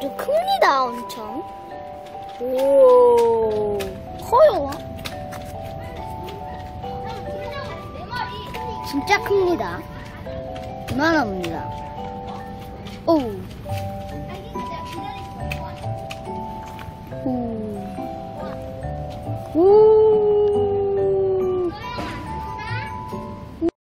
엄청 큽니다, 엄청. 오, 커요. 진짜 큽니다. 이만합니다. 오, 오, 오.